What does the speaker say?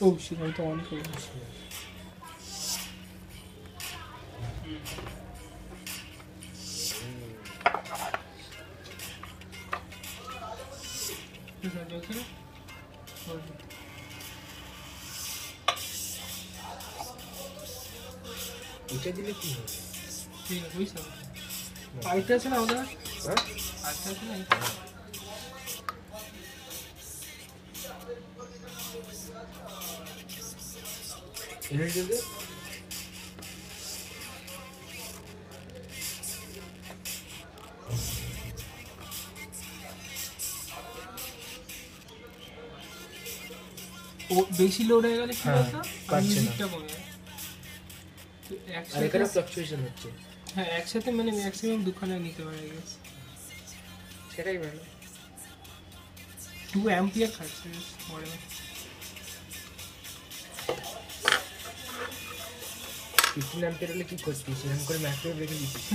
ও sheet আমি তো on করে দিয়েছি। ঠিক আছে, ওকে? ওই। এটা দিলে কি হবে ঠিক আছে বুঝছো আরেকটা আছে না আমাদের হ্যাঁ আরেকটা আছে না এটা দিলে ও বেশি লোড হয়ে গেলে কি হ্যাঁ, বলতো পাচ্ছে না। মিউজিকটা কমে যায়। তো আর একসাথে এখানে ফ্লাকচুয়েশন হচ্ছে হ্যাঁ একসাথে মানে ম্যাক্সিমাম দুখানে নিতে পারে গেছে সেটাই ভালো টু অ্যাম্পিয়ার খাচ্ছে বেশ ফিফটিন অ্যাম্পিয়ার হলে কি করতিস এরকম করে ম্যাক্রো রেখে দিতিস